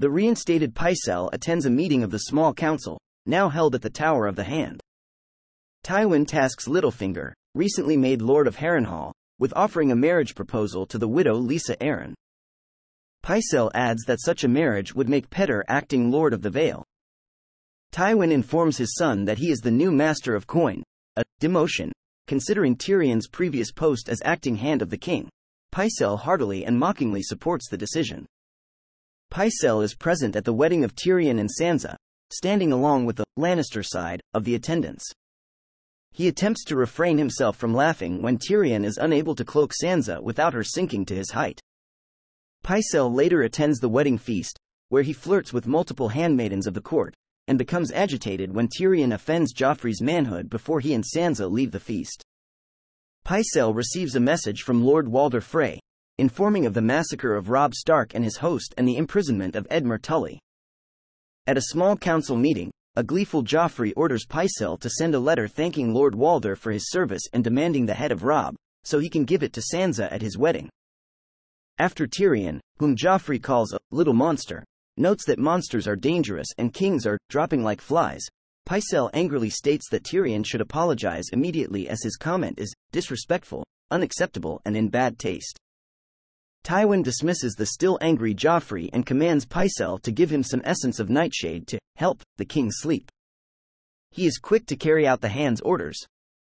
The reinstated Pycelle attends a meeting of the small council, now held at the Tower of the Hand. Tywin tasks Littlefinger, recently made Lord of Harrenhal, with offering a marriage proposal to the widow Lysa Arryn. Pycelle adds that such a marriage would make Petyr acting Lord of the Vale. Tywin informs his son that he is the new Master of Coin, a demotion, considering Tyrion's previous post as acting Hand of the King. Pycelle heartily and mockingly supports the decision. Pycelle is present at the wedding of Tyrion and Sansa, standing along with the Lannister side of the attendants. He attempts to refrain himself from laughing when Tyrion is unable to cloak Sansa without her sinking to his height. Pycelle later attends the wedding feast, where he flirts with multiple handmaidens of the court, and becomes agitated when Tyrion offends Joffrey's manhood before he and Sansa leave the feast. Pycelle receives a message from Lord Walder Frey, informing of the massacre of Robb Stark and his host and the imprisonment of Edmure Tully. At a small council meeting, a gleeful Joffrey orders Pycelle to send a letter thanking Lord Walder for his service and demanding the head of Robb, so he can give it to Sansa at his wedding. After Tyrion, whom Joffrey calls a little monster, notes that monsters are dangerous and kings are dropping like flies, Pycelle angrily states that Tyrion should apologize immediately as his comment is disrespectful, unacceptable, and in bad taste. Tywin dismisses the still angry Joffrey and commands Pycelle to give him some essence of nightshade to help the king sleep. He is quick to carry out the hand's orders,